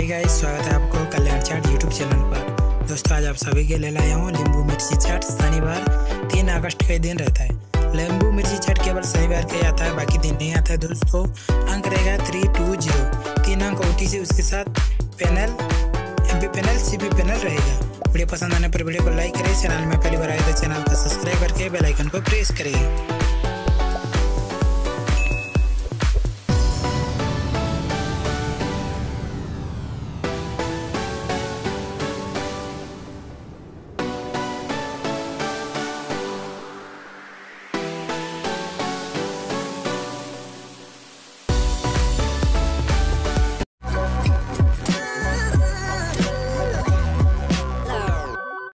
Hi guys स्वागत है आपको कल्याण चाट यूट्यूब चैनल पर। दोस्तों, आज आप सभी के लिए लाया हूँ नींबू मिर्ची चाट शनिवार, तीन अगस्त का दिन रहता है। नींबू मिर्ची चाट केवल शनिवार के आता है, बाकी दिन नहीं आता है दोस्तों। अंक रहेगा थ्री टू ज़ीरो तीन अंक ओ से उसके साथ panel M panel C panel रहेगा। वीडियो पसंद आने पर वीडियो को लाइक करें। चैनल में पहली बार आए तो चैनल को सब्सक्राइब करके बेलाइकन को प्रेस करें।